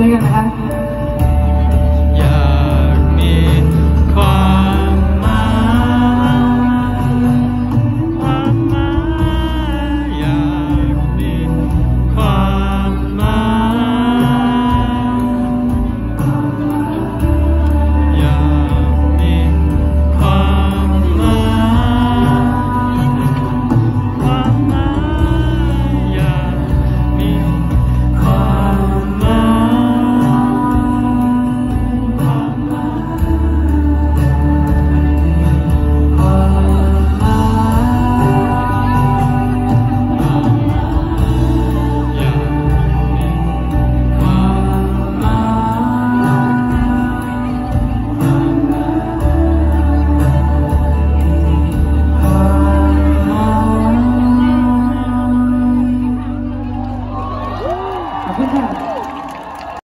big and happy.